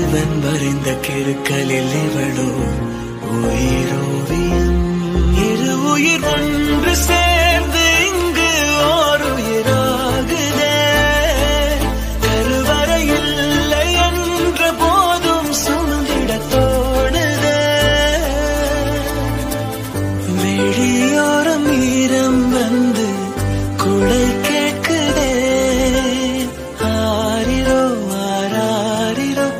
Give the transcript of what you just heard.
செல்வன் வரைந்த கிருக்கலில் இவளோ.